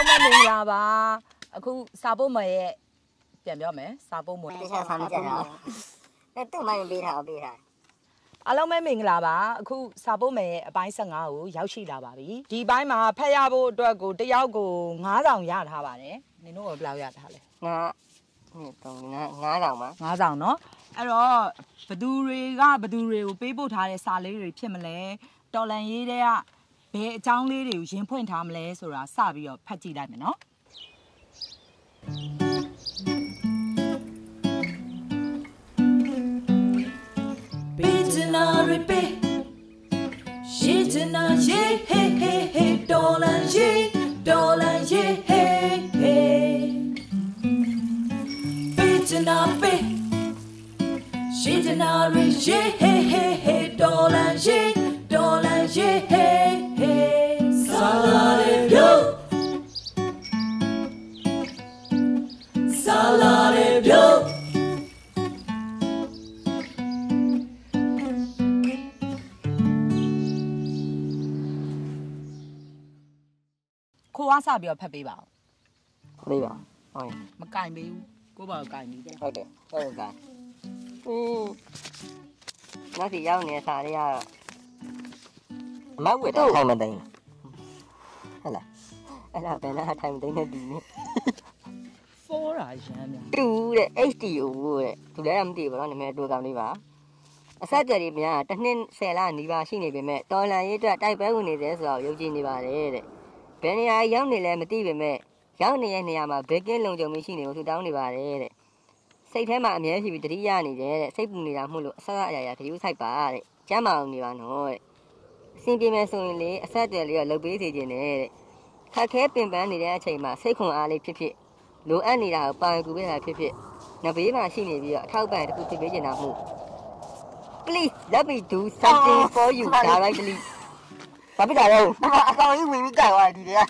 လုံးပဲမင်္ဂလာပါအခုစာဖို့မရဲ့ပြန်ပြောမယ်စာဖို့မ တခြားဆမ်းကြတာအဲ့တူမိုင်းပေးထားပေးထား အားလုံးပဲမင်္ဂလာပါအခုစာဖို့မယ်ရဲ့အပိုင်း15ကိုရောက်ရှိလာပါပြီဒီဘိုင်းမှာဖတ်ရဖို့အတွက်ကိုတယောက်ကို9000ရထားပါတယ်နင်တို့ကဘယ်လောက်ရထားလဲ ငါนี่ตรงนี้ငါးတောင်ပါ 9000เนาะအဲ့တော့ဘသူတွေကဘသူတွေကိုပေးပို့ထားတဲ့စာလေးတွေဖြစ်မလဲတော်လန်ရေးတဲ့က ဘယ်အကြောင်းလေးတွေကိုရင်ဖွင့်ထားမလဲဆိုတာစပြီးတော့ဖတ်ကြည့်လိုက်မယ်နော်ပေတနာရပေရှိတနာရေဟေဟေဟေဒေါ်လာရေဒေါ်လာရေဟေဟေပေတနာပေရှိတနာရေရေဟေဟေဟေဒေါ်လာရေဒေါ်လာရေဟေ ခိုးဝါစပြီးတော့ဖတ်ပေးပါဦးလေးပါဟုတ်မကင်ပေးဘူးကိုယ့်ဘာကိုကင်ပြီးတယ်ဟုတ်တယ်ဟုတ်ကဲ့อืมငါစီရောက်နေတဲ့စာလေးကတော့အမဝတ်တော့ထိုင်မသိဘူးဟုတ်လားအဲ့ဒါဘယ်နဲ့ထိုင်မသိနေဒီနေ့ဖောတာရမ်းများတူတဲ့ HDO တဲ့သူလည်းတော့မသိဘူးဗောနော်နာမည်တူကောင်လေးပါအဆက်အသွယ်တွေများတစ်နှစ်10လနီးပါးရှိနေပေမဲ့တော်လန်ရေးအတွက်တိုက်ပွဲဝင်နေတယ်ဆိုတော့ယုံကြည်နေပါတယ်တဲ့ ဘယ်နေရာရောက်နေလဲမသိပေမဲ့ရောက်နေတဲ့နေရာမှာဘေကင်းလုံခြုံမှုရှိနေလို့သူတောင်းနေပါတယ်တဲ့စိတ်ထဲမှာအမြဲရှိပြီးတတိယနေတယ်တဲ့စိတ်ပူနေတာမှုလို့အဆက်အရာရာခရီးဆိုင်ပါတဲ့ကျမ်းမာအောင်နေပါနော်တဲ့အဆင်ပြေမယ်ဆိုရင်လေအဆက်အသွယ်လေးတော့လုပ်ပေးစေချင်တယ်တဲ့ခက်ခဲပင်ပန်းနေတဲ့အချိန်မှာစိတ်ခွန်အားလေးဖြစ်ဖြစ်လိုအပ်နေတာကိုပါဝင်ကူပေးတာဖြစ်ဖြစ်နဘေးမှာရှိနေပြီးတော့အထောက်ပံ့တစ်ခုဖြစ်ပေးချင်တာမှု please let me do something for you directly ဘာဖြစ်တာလဲအကောင်ကြီးဝင်ပြီးကြိုက်သွားတယ်ဒီတွေက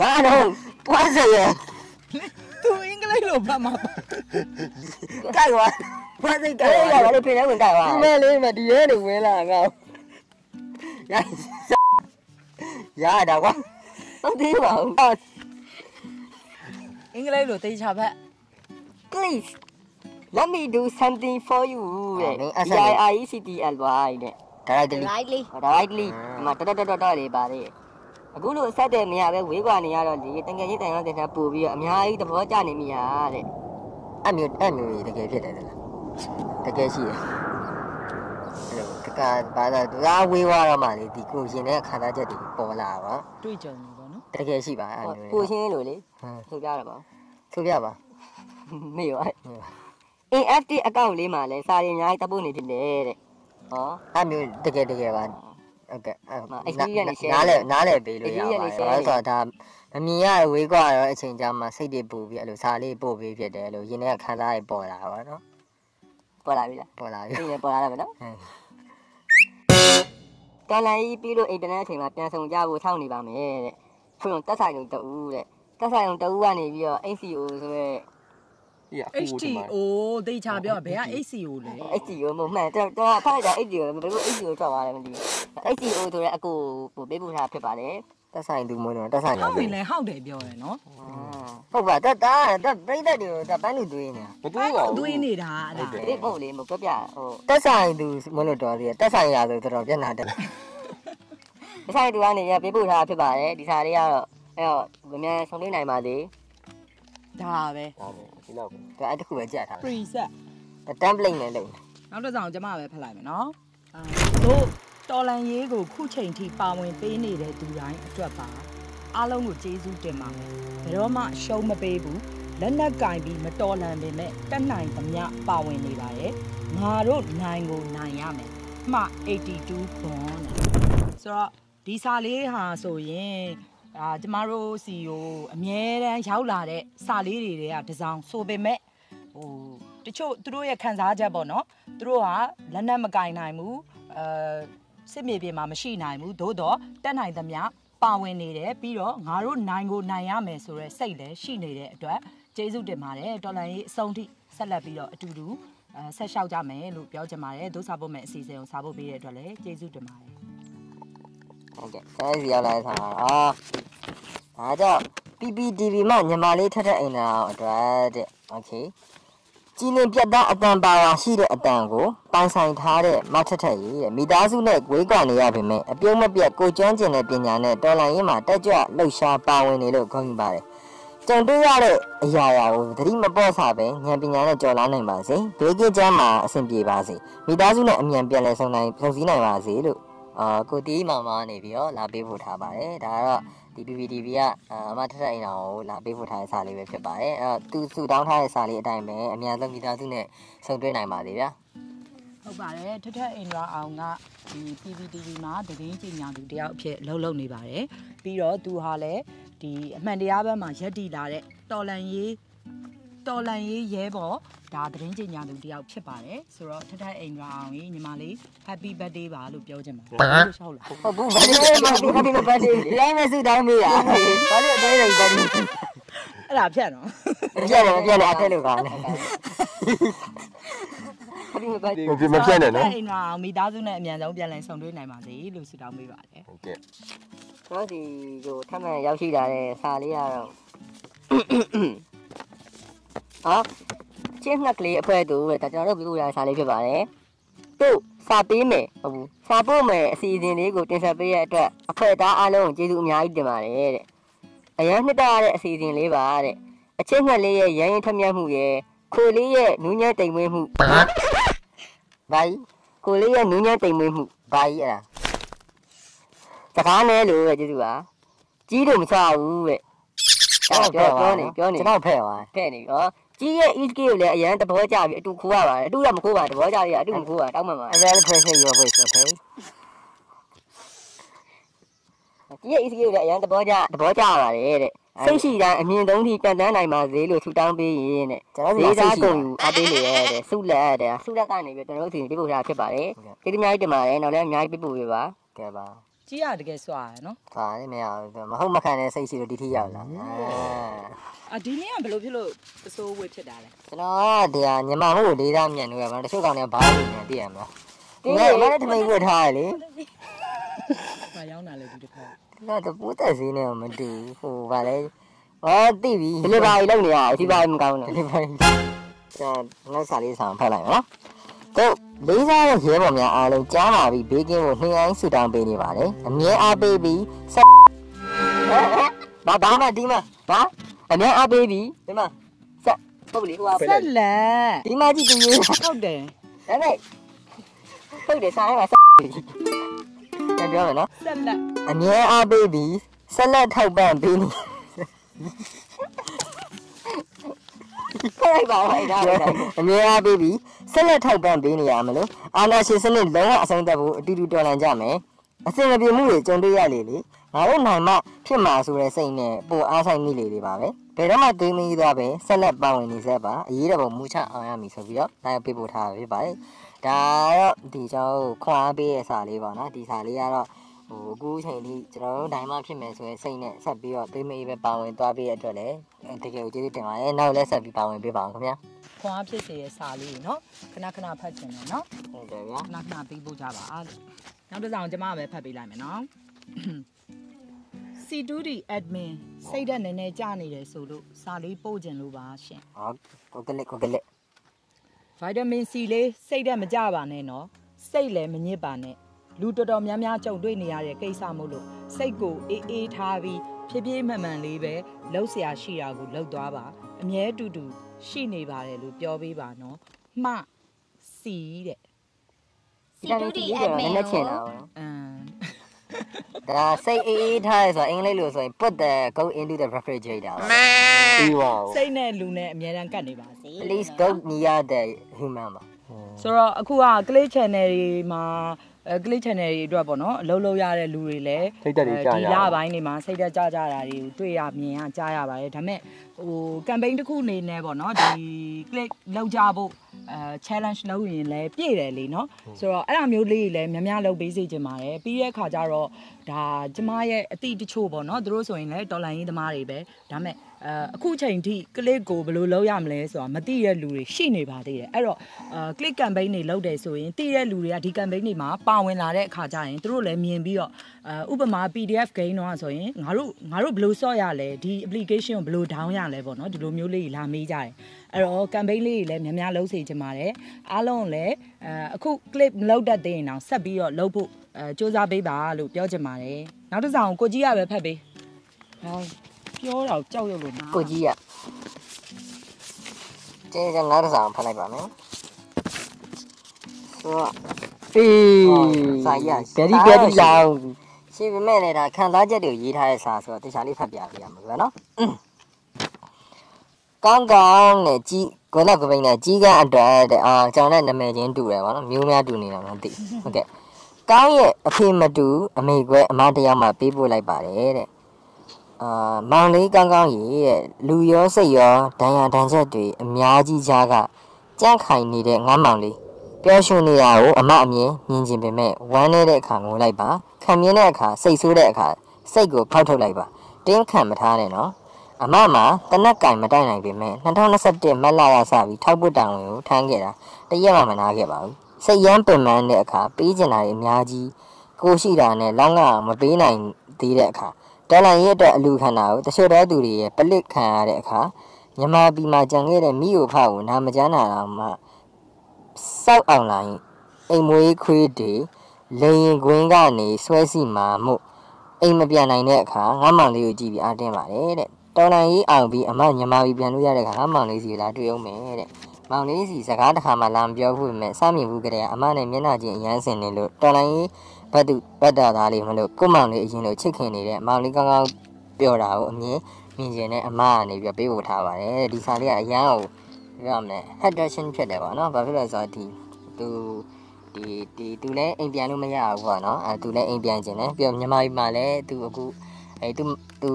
ဘာလို့ဝါစရသူအင်္ဂလိပ်လိုဖတ်မှာပါကြိုက်သွားဝါစိတ်ကြိုက်သွားတယ်ပြင်ထဲဝင်ကြိုက်သွားဒီမဲ့လေးမဒီရဲနေဝင်လာငါ့ရရတာကွာဟုတ်သေးပါဘူးအင်္ဂလိပ်လိုသေချာဖတ် please let me do something for you တဲ့ D I I E C T L Y တဲ့ directly rightly directly အမတော်တော်တော်တော်လေးပါတယ်အခုလို့ဆက်တယ်မရပဲဝေးကွာနေရတော့လေတကယ်ကြီးတိုင်အောင်တင်တာပို့ပြီးတော့အများကြီးသဘောကျနေမိရတဲ့အမျိုးအမျိုးကြီးတကယ်ဖြစ်တယ်လားတကယ်ရှိတယ်အဲ့တော့တကဘာသာသူကဝေးွားတော့မှလေဒီကိုရှင်တဲ့ခန္ဓာချက်တွေပေါ်လာပါတွေ့ကြုံနေပေါ့နော်တကယ်ရှိပါအဲ့မျိုးကိုရှင်လို့လေဆိုပြရပါဆိုပြပါမေ့ရော AFT အကောင့်လေးမှာလဲစာရင်းအများကြီးတပုတ်နေဖြစ်တယ်တဲ့ ဟောအဲ့မျိုးတကယ်တကယ်ပါဟုတ်ကဲ့နားလဲနားလဲပေးလို့ရပါတယ်ဘာလို့ဆိုတော့ဒါမမြင်ရဝေးကွာတော့အချိန်ကြာမှစိတ်တွေပူပြီးအဲ့လိုစာလေးပို့ပေးဖြစ်တယ်လို့ရင်းနဲ့ခန်းစားရပေါ်လာပါတော့ပေါ်လာပြီလားပေါ်လာပြီဒီပေါ်လာတယ်ဗျနော်တော်လိုင်းပြီးလို့အိမ်တန်းအချိန်မှာပြန်ဆောင်ကြဖို့စောင့်နေပါမယ်တဲ့ဖွင့်တက်ဆိုင်ုံတူတဲ့တက်ဆိုင်ုံတူကနေပြီးတော့ ACO ဆိုရဲ HTO သေချာပြောဘယ်က HCO လဲ HCO မမှန်တော့တော့ဖိုက်တာ HCO ဘယ်လို HCO ကြောက်သွားလဲမသိဘူး HCO ဆိုရဲအကိုဟိုပေးပို့ထားဖြစ်ပါတယ်တက်ဆိုင်သူမွေးတော့တက်ဆိုင်ဟောက်ရင်လည်းဟောက်တယ်ပြောရယ်နော်ဟုတ်ပါတက်တာတက်ပြိတက်တွေတက်ပန်းလူသွေးနေမတွေးပါဘူးသွေးနေတာအဲ့ဒါဒီပုံလေးမပြပြဟိုတက်ဆိုင်သူမလို့တော်သေးတယ်တက်ဆိုင်ရဆိုတော်တော်ပြက်နာတယ်တက်ဆိုင်သူကနေရပေးပို့ထားဖြစ်ပါတယ်ဒီစာလေးကတော့အဲ့တော့ဗမြန်ဆောင်နေနိုင်ပါသေးဒါပဲဒါပဲ ဒီလောက်ပဲဒါအဲ့တခုပဲကြက်ထား preset template နဲ့လုပ်နောက်တစ်ဆောင်ကျမပဲဖတ်လိုက်မယ်နော်အာတို့တော်လန်ရေးကိုခုချိန်ထိပါဝင်ပေးနေတဲ့သူတိုင်းအတွက်ပါအားလုံးကိုကျေးဇူးတင်ပါတယ်ဘယ်တော့မှရှုံးမပေးဘူးလက်နက်ကင်ပြီးမတော်လန်ပေမဲ့တက်နိုင်သမျှပါဝင်နေပါတယ်ငါတို့နိုင်ကိုနိုင်ရမယ်မှ82 bond ဆိုတော့ဒီစာလေးဟာဆိုရင် အာကျမတို့စီကိုအမြဲတမ်းရောက်လာတဲ့စာလေးတွေတွေကတစ်စောင်ဆိုပေမဲ့ဟိုတချို့သူတို့ရဲ့ခံစားချက်ပေါ့နော်သူတို့ကလက်နက်မကင်နိုင်ဘူးအဲစစ်မြေပြင်မှာမရှိနိုင်ဘူးသို့တော့တက်နိုင်သမျှပါဝင်နေတယ်ပြီးတော့ငါတို့နိုင်ကိုနိုင်ရမယ်ဆိုရဲစိတ်လည်းရှိနေတဲ့အတွက်ကျေးဇူးတင်ပါတယ်တော်လန်ရေးအဆုံးထိဆက်လက်ပြီးတော့အတူတူအဲဆက်လျှောက်ကြမယ်လို့ပြောချင်ပါတယ်ဒုစားဖို့မဲ့အစီအစဉ်ကိုစားဖို့ပေးတဲ့အတွက်လည်းကျေးဇူးတင်ပါတယ် ဟုတ်ကဲ့ဆဲစီရောက်လာတဲ့ဆာအာ ဒါကြောင့် PPTV မှာညီမလေးထက်ထက်အိမ်နာအောင်အတွက်တဲ့โอเคကြည်လင်ပြတ်သားအတန်ပါဝါရှိတဲ့အတန်ကိုပိုင်ဆိုင်ထားတဲ့မထက်ထက်ရေးတဲ့မိသားစုနဲ့ဝေးကွာနေရပါမယ်အပြုံးမပြတ်ကိုကျွမ်းကျင်တဲ့ပညာနဲ့တော်လိုင်းရင်မှာတက်ကြွလှုပ်ရှားပါဝင်နေလို့ခေါင်းယူပါတယ်ကြုံတွေ့ရတဲ့အရာရာကိုသတိမပေါ့ဆပဲဉာဏ်ပညာနဲ့ကြော်လာနိုင်ပါစေဘေးကင်းချမ်းမှာအဆင်ပြေပါစေမိသားစုနဲ့အမြန်ပြန်လည်ဆုံနိုင်ဆုံစည်းနိုင်ပါစေလို့ အာကိုတီးမောင်မနေပြီးတော့လာပေးဖို့ထားပါတယ်ဒါကတော့ဒီ PPTV ကအမထက်ထက်အိမ်တော်ကိုလာပေးဖို့ထားတဲ့စာလေးပဲဖြစ်ပါတယ်အဲ့တော့သူစုတောင်းထားတဲ့စာလေးအတိုင်းပဲအမြန်ဆုံးမိသားစုနဲ့ဆုံတွေ့နိုင်ပါစေဗျာဟုတ်ပါတယ်ထက်ထက်အင်ဒရာအောင်ကဒီ PPTV မှာသတင်းကြေညာသူတယောက်အဖြစ်လှုပ်လှုပ်နေပါတယ်ပြီးတော့သူဟာလည်းဒီအမှန်တရားဘက်မှာရက်တည်လာတဲ့တော်လန်ရေးတော်လန်ရေးရဲဘော်ဒါသတင်းကြေညာသူတယောက်ဖြစ်ပါတယ်ဆိုတော့ထက်ထက်အင်ဒရာအောင်ကြီးညီမလေး Happy Birthday ပါလို့ပြောချင်ပါတယ်လို့ရှောက်လာဟုတ်ဘူးဘာလို့လဲဘာလို့ဘာလို့ဘာလို့ဒီတိုင်းမဲ့စုတောင်းမေးတာဘာလို့အသေးလေးတည်းအဲ့ဒါဖြတ်နော်ပြက်တယ်ပြက်တယ်အထက်လို့ကောင်းတယ်ဘာလို့ဘာလို့မပြမပြတ်နဲ့နော်ထက်အင်ဒရာအောင်မိသားစုနဲ့အမြန်ဆုံးပြန်လည်ဆုံတွေ့နိုင်ပါစေလို့ဆုတောင်းပေးပါတယ်ဟုတ်ကဲ့ကျွန်တော်ဒီကိုထပ်မံရောက်ရှိလာတဲ့စာလေးကတော့ဟာ ချင်းနှက်ကလေးအဖွဲတူတဲ့ဒါကျွန်တော်တို့ပြလို့ရတဲ့စာလေးဖြစ်ပါတယ်တို့စာပေးမယ်ဟုတ်ဘူးစာပို့မယ်အစီအစဉ်လေးကိုတင်ဆက်ပေးရတဲ့အတွက်အဖွဲသားအားလုံးကိုကျေးဇူးအများကြီးတင်ပါတယ်တဲ့အရန်နှစ်တာရတဲ့အစီအစဉ်လေးပါတဲ့အချင်းငှက်လေးရဲ့ရရင်ထက်မြက်မှုရဲ့ခိုလေးရဲ့နူးညံ့တိမ်မွေးမှုဘာကြီးကိုလေးရဲ့နူးညံ့တိမ်မွေးမှုဘာကြီးအဲ့ဒါစကားနဲ့လို့ပဲကျေးဇူးပါကြီးလို့မချဘူးတဲ့အဲ့ပြောပြောနေပြောနေကျွန်တော်ဖဲ့သွားဖဲ့နေပြီဟော ကြီးရဲ့ e skill ကိုလည်းအရန်သဘောကျပြီအတူခိုးရပါတယ်အတူတော့မခိုးပါသဘောကျပြီအတူမခိုးပါတောင်းမှန်ပါအဲ့ဒါဖဲ့ဖဲ့ရောပဲဆိုဖဲ့ကြီးရဲ့ e skill ကိုလည်းအရန်သဘောကျသဘောကျပါတယ်တဲ့စိတ်ရှိတိုင်းအမြင်သုံးထိပြန်တန်းနိုင်ပါစေလို့ထူတောင်းပေးရင်တဲ့ကျွန်တော်ဒီသားကုန်အားပေးနေရတဲ့ဆုလက်တဲ့ဆုလက်ကနေပြီးကျွန်တော်တို့စီပြပို့ထားဖြစ်ပါတယ်ဒီအများကြီးတင်ပါတယ်နောက်လည်းအများကြီးပြပို့ပေးပါကဲပါ ကြီးရတကယ်စွာရယ်နော်။ဒါလည်းမရဘူး။မဟုတ်မခံတဲ့စိတ်ရှိလို့ဒီထိရောက်လာ။အဲအာဒီနေ့ကဘယ်လိုဖြစ်လို့အစိုးဝေဖြစ်တာလဲကျွန်တော်ကဒီဟာညမမို့လေးသားမြန်လို့ရမှာတချို့ကောင်တွေကဘာလို့နေသိရမလား။ဒီနေ့မနေ့ထမိန်ဝတ်ထားရလေ။မရောက်တာလေဒီတစ်ခါ။ဒီတော့ပိုးသက်စည်းနေမတူဘူး။ဟိုဗာလဲ။ဟောသိပြီ။ဒီလိုပါလုံးနေရအဒီပါမကောင်းဘူး။ဒီပါ။ကျွန်တော်နောက်စာလေးဆောင်ဖတ်လိုက်မယ်နော်။ တို့လေးစားတဲ့ရဲဘော်များအားလုံးကြားပါပြီဘေးကင်းကိုနှင်းအိုင်းဆူတောင်းပေးနေပါတယ်။အမြဲအားပေးပြီးဆက်ဘာဘာမှဒီမှာဘာအမြဲအားပေးပြီးဒီမှာဆက်ဟုတ်ပြီဟိုက။ဆက်လက်ဒီမှာကြည့်သူရေးဟုတ်တယ်ဒါနဲ့ဟုတ်တယ်စားရမှာစတယ်ပြောမယ်နော်ဆက်လက်အမြဲအားပေးပြီးဆက်လက်ထောက်ပံ့ပေးနေ ခိုင်းပါလိုက်တာအမြဲအားပေးပြီးဆက်လက်ထောက်ပံ့ပေးနေရမလို့အာနာရှင်စနစ်လုံးဝအဆုံးသတ်ဖို့အတူတူတော်လှန်ကြမယ်အစင်မပြေမှုတွေကြုံတွေ့ရလေလေငါတို့နိုင်မှဖြစ်မှာဆိုတဲ့စိတ်နဲ့ပိုအားဆိုင်မိလေလေပါပဲဘယ်တော့မှတွေးမီးသွားပဲဆက်လက်ပါဝင်နေစေပါအရေးတော်ပုံမူချအောင်ရမည်ဆိုပြီးတော့နိုင်ပေးပို့ထားဖြစ်ပါတယ်ဒါတော့ဒီကျွန်တော်ခွန်အားပေးတဲ့စာလေးပါနော်ဒီစာလေးကတော့ ဟိုအခုချိန်ထိကျွန်တော်တို့နိုင်မဖြစ်မယ်ဆိုရင်စိတ်နဲ့ဆက်ပြီးတော့သွေးမေးပဲပါဝင်သွားပြီးရတဲ့အတွက်လည်းတကယ်ကိုကျေးဇူးတင်ပါတယ်နောက်လည်းဆက်ပြီးပါဝင်ပေးပါအောင်ခင်ဗျာခွန်အားဖြစ်စေရဲ့စာလေးနော်ခဏခဏဖတ်ချင်တယ်နော်ဟုတ်တယ်ဗျာခဏခဏပေးဖို့ကြပါနောက်တစ်စောင်ကျွန်မပဲဖတ်ပေးလိုက်မယ်နော် C2D admin စိတ်ဓာတ်နည်းနည်းကျနေတယ်ဆိုလို့စာလေးပို့ခြင်းလို့ပါရှင်ဟောကိုကလစ်ကိုကလစ်ဗိုက်တာမင် C လေးစိတ်ဓာတ်မကျပါနဲ့နော်စိတ်လည်းမညစ်ပါနဲ့ လူတော်တော်များများကြုံတွေ့နေရတဲ့ကိစ္စမို့လို့စိတ်ကိုအေးအေးထားပြီးဖြည်းဖြည်းမှန်မှန်လေးပဲလှုပ်ရှားရှိတာကိုလှုပ်သွားပါအမြဲတူတူရှိနေပါတယ်လို့ပြောပေးပါနော်မှစီတဲ့ဒီကနေ့ဒီကတော့နည်းနည်းချင်တာပါနော်အမ်ဒါစိတ်အေးအေးထားရဲဆိုတော့အင်္ဂလိပ်လိုဆိုရင် put the go into the refrigerator ပါပြီးပါဦးစိတ်နဲ့လူနဲ့အမြဲတမ်းကတ်နေပါစေ please don't near the human ပါဆိုတော့အခုက click channel တွေမှာ အဲ click channel တွေအတွက်ပေါ့နော်အလုပ်လုပ်ရတဲ့လူတွေလည်းစိတ်သက်တွေကြာဒီရလပိုင်းတွေမှာစိတ်သက်ကြကြတာတွေကိုတွေ့ရမြင်ရကြားရပါတယ်ဒါပေမဲ့ဟို campaign တစ်ခုအနေနဲ့ပေါ့နော်ဒီ click လောက်ကြဖို့အဲ challenge လုပ်ရင်လည်းပြည့်တယ်လေနော်ဆိုတော့အဲ့ဒါမျိုးလေးတွေလည်းများများလုပ်ပေးစေချင်ပါတယ်ပြီးတဲ့အခါကျတော့ဒါကျမရဲ့အတိတချို့ပေါ့နော်သူတို့ဆိုရင်လည်းတော်လိုင်းရေးသမားတွေပဲဒါမဲ့ အဲအခုချိန်ထိ click ကိုဘယ်လိုလုပ်ရမလဲဆိုတာမသိတဲ့လူတွေရှိနေပါသေးတယ်အဲ့တော့အာ click campaign တွေလုပ်တယ်ဆိုရင်သိတဲ့လူတွေကဒီ campaign တွေမှာပါဝင်လာတဲ့အခါကျရင်သူတို့လည်းမြင်ပြီးတော့အဲဥပမာ PDF gain တော့ဆိုရင်ငါတို့ငါတို့ဘယ်လိုဆော့ရလဲဒီ application ကိုဘယ်လို down ရလဲပေါ့နော်ဒီလိုမျိုးလေးလာမေးကြတယ်အဲ့တော့ campaign လေးတွေလည်းများများလုပ်စေချင်ပါတယ်အားလုံးလည်းအဲအခု clip မလုပ်တတ်သေးရင်တော့ဆက်ပြီးတော့လုပ်ဖို့အဲစူးစမ်းပေးပါလို့ပြောချင်ပါတယ်နောက်တစ်ဆောင်ကိုကြီးရပဲဖတ်ပေးဟော ပြောတော့ကြောက်ရွံ့လို့နား ကိုကြီးကကျင်းကျင်းနောက်တစ်ဆောင်ဖတ်လိုက်ပါမယ်ဆိုတော့ အေး စာရ ဗယ်ဒီဗယ်ဒီလောင် ရှိပေမဲ့လည်းဒါခံစားချက်တွေကိုရေးထားတဲ့စာဆိုတော့တခြားလေးဖတ်ပြပေးရမှာပဲเนาะကောင်းကောင်းနဲ့ကြီးကိုနောက်ကပိန်းနဲ့ကြီးကန်းအတွက်တဲ့အာကျွန်တော်နဲ့နာမည်ချင်းတူတယ်ဗောနော်မျိုးများတူနေတယ်မသိဟုတ်ကဲ့ကောင်းရဲ့အဖေမတူအမေကွဲအမတစ်ယောက်မှပေးပို့လိုက်ပါတယ်တဲ့ အာမောင်လေးကောင်းကောင်းရေတဲ့လူရောစိတ်ရောဒဏ်ရာဒဏ်ချက်တွေအများကြီးကြားကကြန့်ခိုင်နေတဲ့ငါမောင်လေးပျော်ရွှင်နေတာကိုအမအမြင်မြင်ကျင်ပေမဲ့ဝမ်းနေတဲ့အခါငိုလိုက်ပါခံမြင်တဲ့အခါစိတ်ဆိုးတဲ့အခါစိတ်ကိုဖောက်ထုတ်လိုက်ပါတင်းခံမထားနဲ့နော်အမမှာတနက်ကင်မတိုက်နိုင်ပေမဲ့2021မတ်လကစပြီးထောက်ပွတ်တောင်ဝင်ကိုထမ်းခဲ့တာတရက်မှမနာခဲ့ပါဘူးစိတ်ရမ်းပင်ပန်းတဲ့အခါပေးကျင်တာတွေအများကြီးကိုရှိတာနဲ့လောင်းကမပေးနိုင်သေးတဲ့အခါ တော်လန်ရဲ့အတွက်အလူခံတာကိုတချို့တော်သူတွေရဲ့ပလစ်ခံရတဲ့အခါညမာပြည်မှာကြံခဲ့တဲ့မိအိုဖကိုနာမကျန်းတာတော့မှစောက်အောင်လိုင်းအိမ်မွေးခွေးတွေလေရင်ကွင်းကနေဆွဲစီမာမှုအိမ်မပြန်နိုင်တဲ့အခါငါမောင်လေးကိုကြည့်ပြီးအားတင်းပါတယ်တဲ့တော်လန်ကြီးအောင်ပြီးအမညမာပြီးပြန်လို့ရတဲ့အခါငါမောင်လေးစီလာတွေ့အောင်မယ်တဲ့မောင်လေးစီစကားတစ်ခါမှလာမပြောဘူးပဲမဲ့စမြင်ဘူးကြတဲ့အမနဲ့မျက်နှာချင်းအရန်စင်နေလို့တော်လန်ကြီး ဘတ်သူဘတ်တာသားလေးမလို့ကိုမောင်လေးအရင်လိုချစ်ခင်နေတဲ့မောင်လေးကောင်းကောင်းပြောတာကိုအမြင်မြင်ကျင်တဲ့အမကနေပြီးပေးဖို့ထားပါတယ်တဲ့ဒီစာလေးကအရန်ကိုပြောရမလဲ hydration ဖြစ်တယ်ပေါ့နော်ဘာဖြစ်လဲဆိုတော့ဒီသူဒီဒီသူလည်းအိမ်ပြန်လို့မရဘူးပေါ့နော်အဲသူလည်းအိမ်ပြန်ခြင်းတယ်ပြီးတော့မြန်မာပြည်မှာလည်းသူအခု အဲသူသူ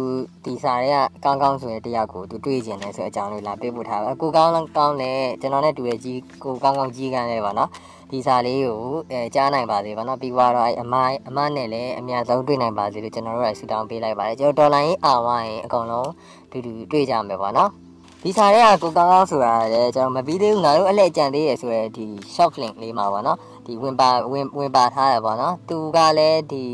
ဒီစာတွေကကောင်းကောင်းဆိုတဲ့တယောက်ကိုသူတွေ့ကျင်တယ်ဆိုတဲ့အကြောင်းလေးလာပေးပို့ထားပါကိုကောင်းကောင်းလည်းကျွန်တော်နဲ့တူတဲ့ကြီးကိုကောင်းကောင်းကြီးကန်းလည်းပေါ့နော်ဒီစာလေးကိုအဲကြားနိုင်ပါစေပေါ့နော်ပြီးတော့အဲအမအမနဲ့လည်းအများဆုံးတွေ့နိုင်ပါစေလို့ကျွန်တော်တို့ကဆူတောင်းပေးလိုက်ပါတယ်ကျွန်တော်ဒေါ်လာရင်းအားဝိုင်းအကုန်လုံးတူတူတွေ့ကြမယ်ပေါ့နော်ဒီစာတွေကကိုကောင်းကောင်းဆိုတာလေကျွန်တော်မပြီးသေးဘူးငါတို့အလှည့်ကြံသေးရဆိုရယ်ဒီ short link လေးမှာပေါ့နော်ဒီဝင်ပါဝင်ဝင်ပါထားတယ်ပေါ့နော်သူကလည်းဒီ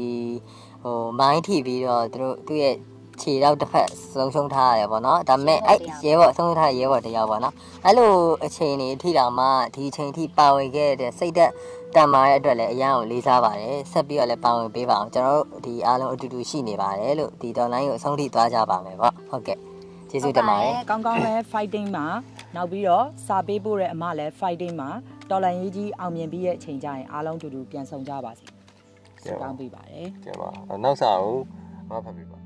ဟိုမိုင်းထိပြီးတော့သူတို့သူ့ရဲ့ခြေတော့တစ်ဖက်ဆုံးရှုံးထားရတယ်ပေါ့နော်ဒါပေမဲ့အဲ့ရဲဘော်ဆုံးရှုံးထားရဲဘော်တယောက်ပေါ့နော်အဲ့လိုအချိန်နေထိတောင်မှဒီအချိန်ထိပါဝင်ခဲ့တဲ့စိတ်သက်တန်မာရဲ့အတွက်လည်းအရန်ကိုလေးစားပါတယ်ဆက်ပြီးတော့လည်းပါဝင်ပေးပါအောင်ကျွန်တော်တို့ဒီအားလုံးအတူတူရှိနေပါတယ်လို့ဒီ online ကိုအဆုံးထိသွားကြပါမယ်ပေါ့ဟုတ်ကဲ့ကျေးဇူးတင်ပါတယ်ကောင်းကောင်းလဲ fighting မှာနောက်ပြီးတော့စာပေးဖို့တဲ့အမလဲ fighting မှာတော်လန်ရေးကြီးအောင်မြင်ပြီးရဲ့အချိန်ကျရင်အားလုံးတူတူပြန်ဆောင်ကြပါစေ ဆုတောင်းပေးပါတယ်ကျန်ပါနောက်စာကိုမဖတ်ပြပါ